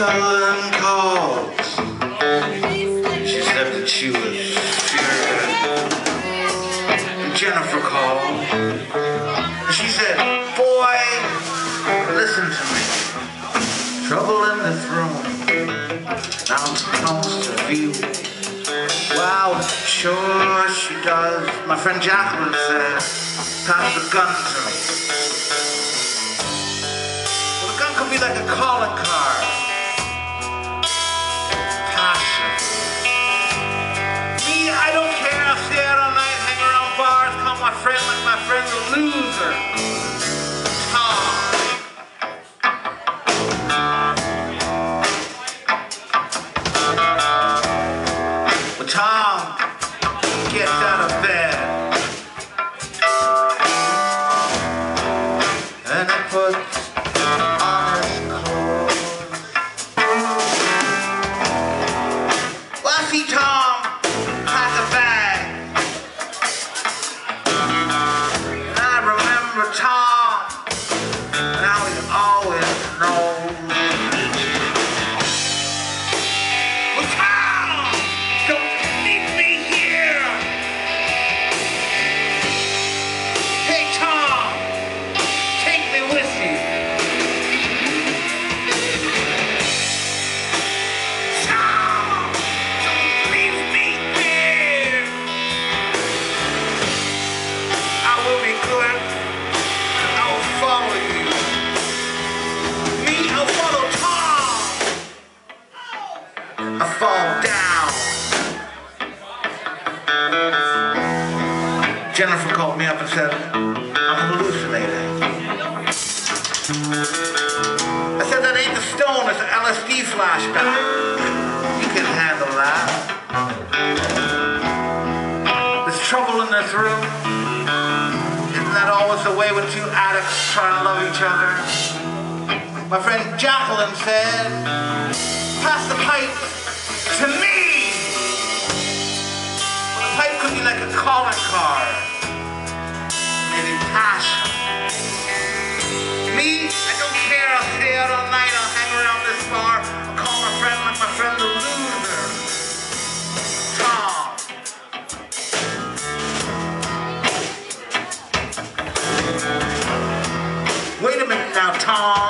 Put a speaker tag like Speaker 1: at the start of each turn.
Speaker 1: Jacqueline called. She said that she was fearing. Jennifer called. She said, boy, listen to me. Trouble in this room. Now comes to view. Wow, sure she does. My friend Jacqueline says, pass the gun to me. Well, the gun could be like a calling my a loser. Tom. Out of bed and he puts on his clothes. Called me up and said, I'm hallucinating. I said, that ain't the stone, it's an LSD flashback. You can handle that. There's trouble in this room. Isn't that always the way when two addicts try to love each other? My friend Jacqueline said, pass the pipe to me. Well, the pipe could be like a calling card. Me, I don't care. I'll stay out all night. I'll hang around this bar. I'll call my friend my friend the loser. Tom. Wait a minute now, Tom.